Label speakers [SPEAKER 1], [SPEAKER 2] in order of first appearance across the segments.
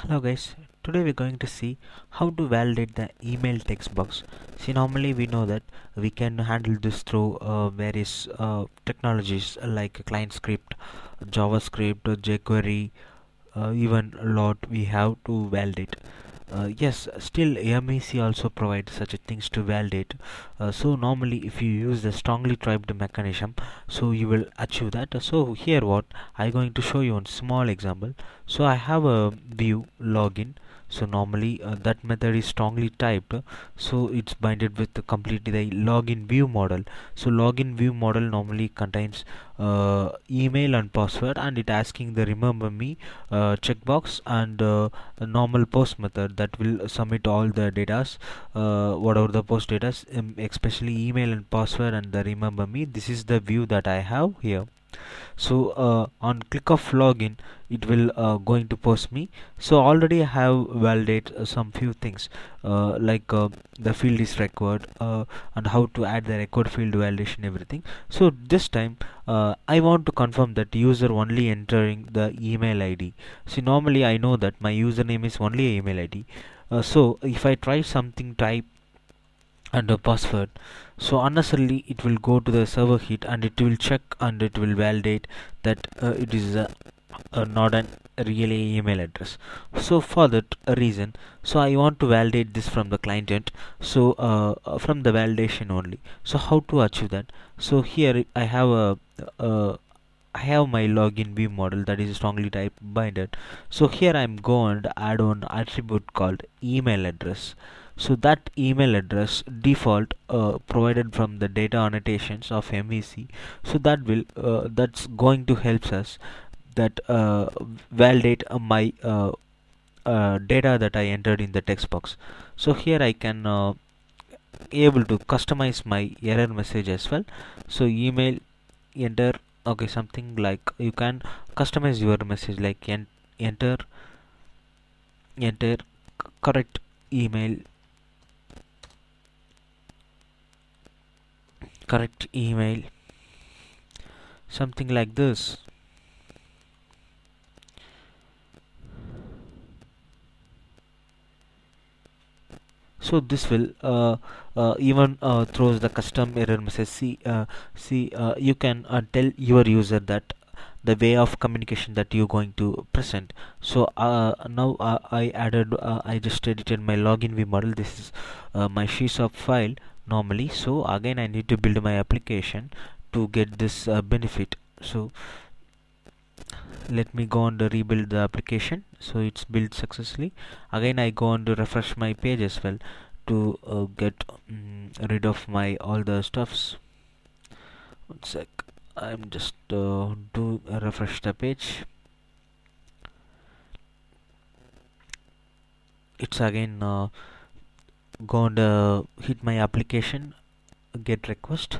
[SPEAKER 1] hello guys. Today we're going to see how to validate the email text box. See normally we know that we can handle this through uh, various uh, technologies like client script javascript jquery uh, even a lot we have to validate uh, yes still MVC also provides such things to validate. Uh, so normally if you use the strongly typed mechanism so you will achieve that. So here what I'm going to show you one small example. So I have a view login. So normally uh, that method is strongly typed so it's binded with the completely the login view model. So login view model normally contains uh, email and password and it asking the remember me uh, checkbox and uh, normal post method that will submit all the data uh, whatever the post data um, especially email and password and the remember me. This is the view that I have here so uh, on click of login it will uh, going to post me. So already I have validate uh, some few things. Uh, like uh, the field is uh, and how to add the record field validation everything. So this time I want to confirm that user only entering the email ID see normally I know that my username is only email ID so if I try something type and a password. So unnecessarily it will go to the server head and it will check and it will validate that uh, it is a, a not an email address. So for that reason so I want to validate this from the client end. So uh, from the validation only. So how to achieve that? So here I have a, a I have my login view model that is strongly type binded. So here I'm going to add on attribute called email address so that email address default uh, provided from the data annotations of MVC so that will uh, that's going to help us that uh, validate uh, my uh, uh, data that I entered in the text box. So here I can able to customize my error message as well. So email enter okay something like you can customize your message like en enter enter correct email correct email. Something like this. So this will uh, uh, even uh, throws the custom error message. See uh, see uh, you can uh, tell your user that the way of communication that you're going to present. So now I added I just edited my login view model. This is my CSOP file normally. So again I need to build my application to get this uh, benefit. So let me go on to rebuild the application. So it's built successfully. Again I go on to refresh my page as well to uh, get um, rid of my all the stuffs. One sec. I'm just uh, do refresh the page. It's again uh, gonna hit my application get request.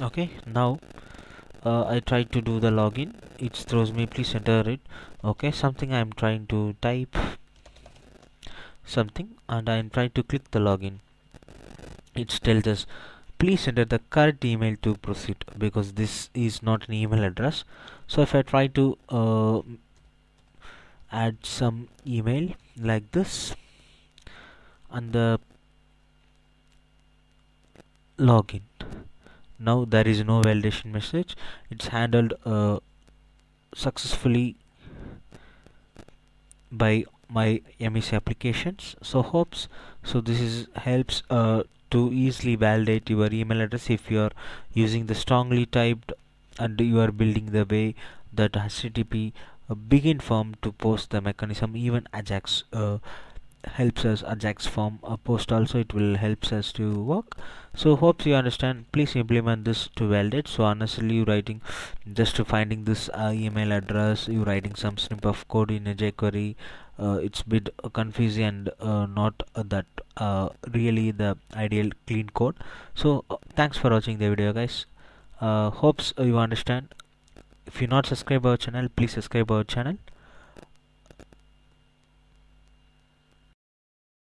[SPEAKER 1] Okay now uh, I try to do the login. It throws me please enter it. Okay something I'm trying to type something and I'm trying to click the login. It tells us please enter the correct email to proceed because this is not an email address. So if I try to uh, add some email like this. And the login. Now there is no validation message. It's handled uh, successfully by my MVC applications. So hopes so this is helps uh, to easily validate your email address if you are using the strongly typed and you are building the way that HTTP a begin form to post the mechanism. Even ajax uh, helps us. Ajax form a post also. It will helps us to work. So hopes you understand. Please implement this to validate. So honestly you writing just to finding this uh, email address you writing some snip of code in a jquery uh, it's bit uh, confusing and uh, not that uh, really the ideal clean code. So uh, thanks for watching the video guys. Hopes you understand if you're not subscribed our channel please subscribe our channel.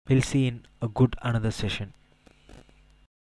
[SPEAKER 1] We'll see in a good another session